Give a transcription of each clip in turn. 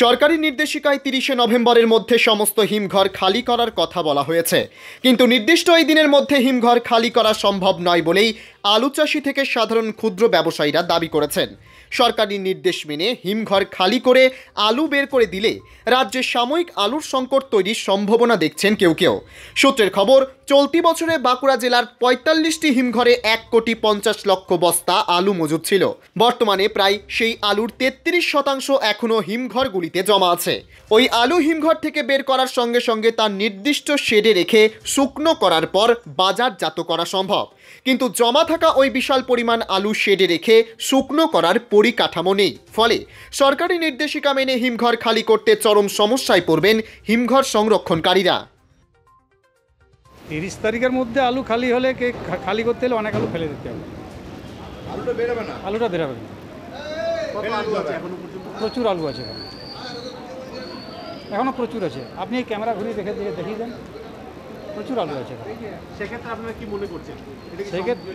সরকারি নির্দেশিকায় তিরিশে নভেম্বরের মধ্যে সমস্ত হিমঘর খালি করার কথা বলা হয়েছে। কিন্তু নির্দিষ্ট এই দিনের মধ্যে হিমঘর খালি করা সম্ভব নয় বলেই আলু চাষি থেকে সাধারণ ক্ষুদ্র ব্যবসায়ীরা দাবি করেছেন। সরকারি নির্দেশ মেনে হিমঘর খালি করে আলু বের করে দিলে রাজ্যে সাময়িক আলুর সংকট তৈরির সম্ভাবনা দেখছেন কেউ কেউ। সূত্রের খবর, চলতি বছরে বাঁকুড়া জেলার পঁয়তাল্লিশটি হিমঘরে এক কোটি পঞ্চাশ লক্ষ বস্তা আলু মজুদ ছিল। বর্তমানে প্রায় সেই আলুর তেত্রিশ শতাংশ এখনও হিমঘরগুলিতে জমা আছে। ওই আলু হিমঘর থেকে বের করার সঙ্গে সঙ্গে তার নির্দিষ্ট শেডে রেখে শুকনো করার পর বাজারজাত করা সম্ভব। কিন্তু জমা থাকা ওই বিশাল পরিমাণ আলু শেডে রেখে শুকনো করার পরিকাঠামো নেই। ফলে সরকারি নির্দেশিকা মেনে হিমঘর খালি করতে চরম সমস্যায় পড়বেন হিমঘর সংরক্ষণকারীরা। তিরিশ তারিখের মধ্যে আলু খালি হলে কে খালি করতে হলে অনেক আলু ফেলে দিতে হবে। আলুটা বেরোবে না? আলুটা বেরোবে না। কত আলু আছে? এখনও প্রচুর আলু আছে এখনও প্রচুর আছে। আপনি এই ক্যামেরা ঘুরিয়ে দেখে দেখে দেখিয়ে দেন। প্রচুর আলু আছে। সেক্ষেত্রে আপনারা কি মনে করছেন? সেক্ষেত্রে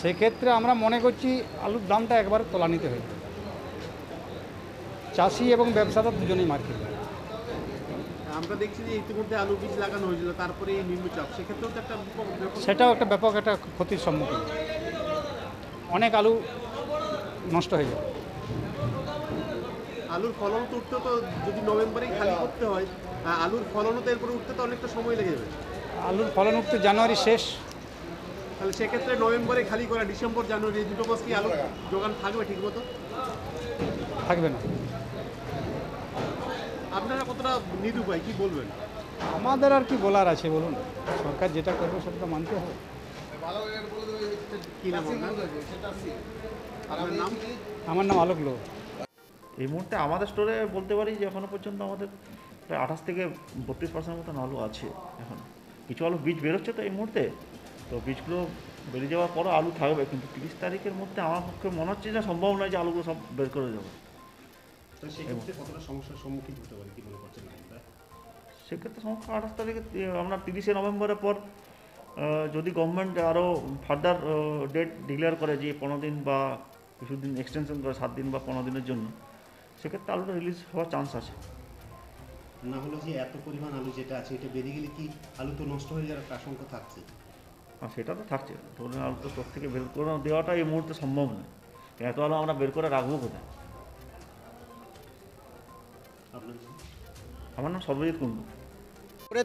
সেক্ষেত্রে আমরা মনে করছি আলুর দামটা একবার তোলা নিতে হবে চাষি এবং ব্যবসাদার দুজনেই মার্কেট আমরা দেখছি যে ইতিমধ্যে আলু বীজ লাগানো হয়েছিল তারপরে এই নিম্নচাপ সেক্ষেত্রেও তো একটা সেটাও একটা ব্যাপক একটা ক্ষতির সম্মুখীন। অনেক আলু নষ্ট হয়ে যায়। আলুর ফলন তো উঠতে তো যদি নভেম্বরেই খালি করতে হয় আলুর ফলনও তো এরপরে উঠতে তো অনেকটা সময় লেগে যাবে। আলুর ফলন উঠতে জানুয়ারি শেষ। তাহলে সেক্ষেত্রে নভেম্বরে খালি করা ডিসেম্বর জানুয়ারি এই দুটো মাস কি আলু যোগান থাকবে ঠিক মতো থাকবে না। আপনারা কতটা নিরুপায় কি বলবেন? আমাদের আর কি বলার আছে বলুন। সরকার যেটা করবে সেটা তো মানতে হবে। আমার নাম আলোক লোক। এই মুহূর্তে আমাদের স্টোরে বলতে পারি যে এখনও পর্যন্ত আমাদের প্রায় আঠাশ থেকে বত্রিশ পার্সেন্ট মতন আলু আছে এখন। কিছু আলু বীজ বেরোচ্ছে তো এই মুহূর্তে। তো বীজগুলো বেরিয়ে যাওয়ার পরও আলু থাকবে কিন্তু তিরিশ তারিখের মধ্যে আমার পক্ষে মনে হচ্ছে যে সম্ভব নয় যে আলুগুলো সব বের করে দেবো। সেক্ষেত্রে সমস্যার সম্মুখীন হতে পারে কি মনে করছেন সেক্ষেত্রে সমস্যা আঠাশ তারিখে আমরা তিরিশে নভেম্বরের পর যদি গভর্নমেন্ট আরও ফার্দার ডেট ডিক্লেয়ার করে যে পনেরো দিন বা কিছুদিন এক্সটেনশন করে সাত দিন বা পনেরো দিনের জন্য সেক্ষেত্রে আলুটা রিলিজ হওয়ার চান্স আছে। না হলো যে এত পরিমাণ আলু যেটা আছে এটা বেরিয়ে গেলে কি আলু তো নষ্ট হয়ে যাওয়ার আশঙ্কা থাকছে? আর সেটা তো থাকছে। ধরুন আলু তো তোর থেকে বের করে দেওয়াটা এই মুহূর্তে সম্ভব নয়। এত আলু আমরা বের করে রাখব কোথায়? আমার নাম সর্বজিৎ কুণ্ডু।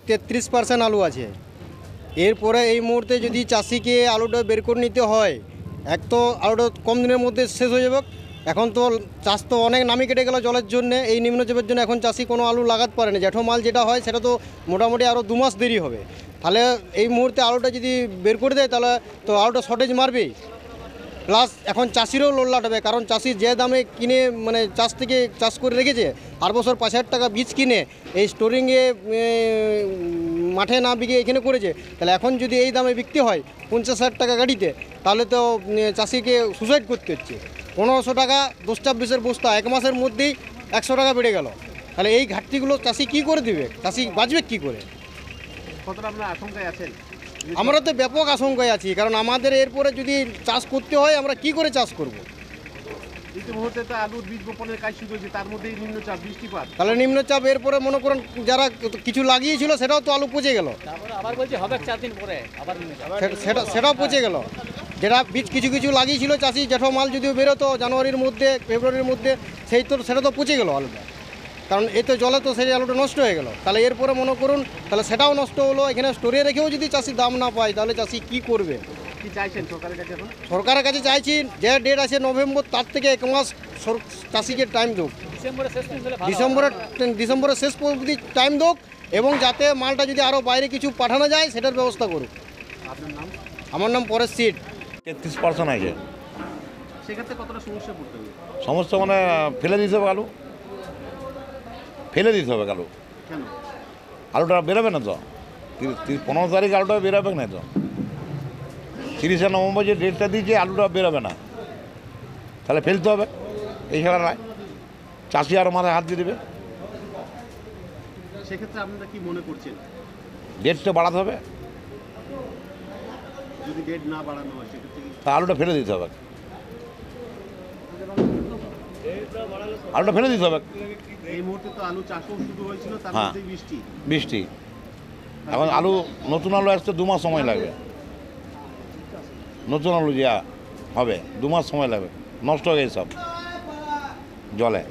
তেত্রিশ পার্সেন্ট আলু আছে। এরপরে এই মুহূর্তে যদি চাষিকে আলুটা বের করে নিতে হয় এক তো আলুটা কম দিনের মধ্যে শেষ হয়ে যাবে। এখন তো চাষ তো অনেক নামি কেটে গেল জলের জন্য, এই নিম্নচাপের জন্য এখন চাষি কোনো আলু লাগাতে পারে না। জ্যাঠো মাল যেটা হয় সেটা তো মোটামুটি আরও দু মাস দেরি হবে। তাহলে এই মুহূর্তে আলুটা যদি বের করে দেয় তাহলে তো আলুটা শর্টেজ মারবেই। প্লাস এখন চাষিরও লোল্লাট হবে কারণ চাষি যে দামে কিনে মানে চাষ থেকে চাষ করে রেখেছে, আর বছর পাঁচ হাজার টাকা বীজ কিনে, এই স্টোরিংয়ে মাঠে না বিকে এখানে করেছে, তাহলে এখন যদি এই দামে বিক্রি হয়, পঞ্চাশ হাজার টাকা গাড়িতে, তাহলে তো চাষিকে সুসাইড করতে হচ্ছে। পনেরোশো টাকা দশ বিশের বস্তা এক মাসের মধ্যেই একশো টাকা বেড়ে গেল। তাহলে এই ঘাটতিগুলো চাষি কী করে দিবে? চাষি বাঁচবে কী করে? কতটা আপনার আশঙ্কায় আছেন? আমরা তো ব্যাপক আশঙ্কায় আছি কারণ আমাদের এরপরে যদি চাষ করতে হয় আমরা কি করে চাষ করব। ইতিমধ্যে তো আলুর বীজ বপনের কাজ শুরু হয়েছে তার মধ্যেই নিম্নচাপ বৃষ্টিপাত। তাহলে নিম্নচাপ এরপরে মনে করুন যারা কিছু লাগিয়েছিল সেটাও তো আলু পচে গেল। আবার বলছে হবে চার দিন পরে আবার সে- সেটা সেটাও পচে গেল। যেটা বীজ কিছু কিছু লাগিয়েছিল চাষি জেঠো মাল যদিও বেরোতো জানুয়ারির মধ্যে ফেব্রুয়ারির মধ্যে সেই তো সেটা তো পচে গেল আলুটা। কারণ এই তো জলে তো সেই আলুটা নষ্ট হয়ে গেল। তাহলে এরপরে মনে করুন তাহলে সেটাও নষ্ট হলো এখানে স্টোরে রেখেও যদি চাষি দাম না পায় তাহলে চাষি কি করবে? সরকারের কাছে চাইছি যে ডেট আছে নভেম্বর তার থেকে এক মাস চাষিকে টাইম দোক। ডিসেম্বরের ডিসেম্বরের শেষ পর্যন্ত টাইম দোক এবং যাতে মালটা যদি আরও বাইরে কিছু পাঠানো যায় সেটার ব্যবস্থা করুক। আমার নাম পরেশ সিট। তেত্রিশ পার্সেন্ট আছে। সেক্ষেত্রে কতটা সমস্যা পড়তে হবে? সমস্যা মানে ফেলে দিতে হবে আলু ফেলে দিতে হবে আলু কেন? আলুটা বেরোবে না তো। পনেরো তারিখ আলুটা বেরোবে না তো। তিরিশে নভেম্বর যে ডেটটা দিয়েছে আলুটা বেরোবে না। তাহলে ফেলতে হবে। এই খেলা নয়। চাষি আরও মাথায় হাত দিয়ে দেবে। সেক্ষেত্রে আপনারা কি মনে করছেন? ডেটটা বাড়াতে হবে। যদি ডেট না বাড়ানো হয় সেক্ষেত্রে কি? তা আলুটা ফেলে দিতে হবে। আলুটা ফেলে দিতে হবে। এই মুহূর্তে তো আলু চাষও শুরু হয়েছিল তার হ্যাঁ। মধ্যেই বৃষ্টি। বৃষ্টি। এখন আলু নতুন আলু আসতে দু মাস সময় লাগবে। নতুন আলু যা হবে দু মাস সময় লাগবে। নষ্ট হয়ে গেছে সব। জলে।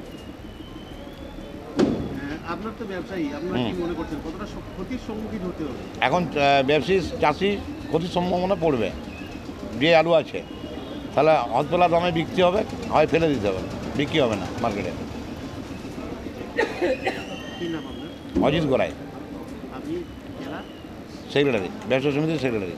আপনার তো ব্যবসায়ী আপনারা কি মনে করছেন কতটা ক্ষতির সম্মুখীন হতে হবে? এখন ব্যবসায়ী চাষি ক্ষতির সম্ভাবনা পড়বে। যে আলু আছে তাহলে হতবেলা দামে বিক্রি হবে হয় ফেলে দিতে হবে। বিক্রি হবে না মার্কেটে অজিত গড়াই। সেক্রেটারি ব্যবসা সমিতির সেক্রেটারি